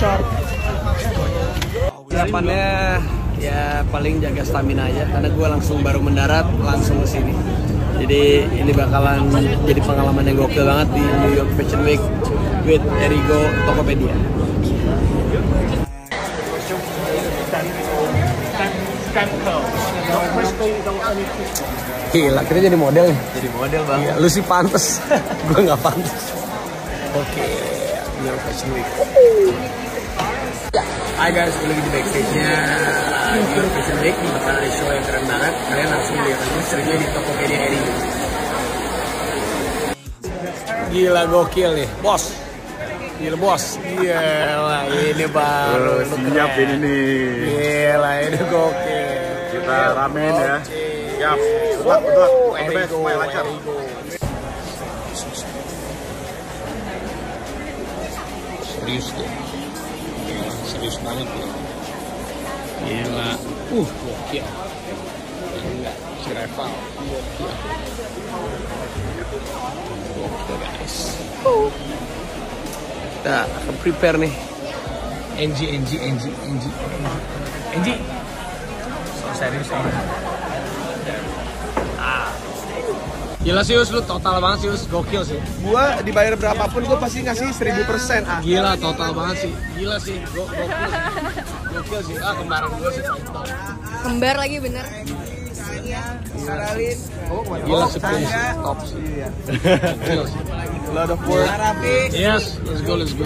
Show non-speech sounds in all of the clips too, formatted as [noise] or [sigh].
start Siapannya ya paling jaga stamina aja karena gue langsung baru mendarat langsung ke sini. Jadi ini bakalan jadi pengalaman yang gokil banget di New York Fashion Week with Erigo Tokopedia. Gila, kita jadi model ya? Jadi model bang. Iya, Lu sih pantes, [laughs] gue gak pantes Oke, okay, New York Fashion Week. Ya, Hai guys, gue lagi di backstage-nya New York Fashion Week. Ini bakal ada show yang keren banget. Kalian langsung lihat aja seringnya di Tokopedia Eri. Gila gokil nih, bos. Gila bos. Gila, ini baru. Siap ini nih. Gila, ini gokil. Kita ramen ya. Siap. The Erigo, best, semuanya lancar. Erigo. Serius deh. Serius banget ya. Gila. Uh, gokil. Gila, si Reval. Gokil. Gokil guys. Kita akan prepare nih. Enji, Enji, Enji, Enji. Enji. So serius Enji. Gila sih Us, lu total banget sih Us, gokil sih. Gua dibayar berapapun gua pasti ngasih 1000% ah. Gila total banget sih, gila sih, Go, gokil Gokil sih, ah kembaran gue sih. Top Kembar lagi bener. Saralin. Gila sih, top sih. Gokil sih. Lot of work. Yes, let's go, let's go.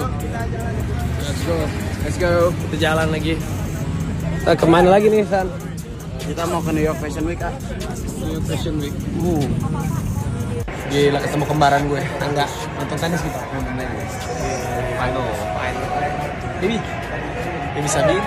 Let's go. Let's go, kita jalan lagi. Kita ke mana lagi nih San? Kita mau ke New York Fashion Week ah. New Fashion Week. Uh. Gila ketemu kembaran gue, enggak nonton tenis kita? Nonton tenis. Final, final Baby, Baby Sabine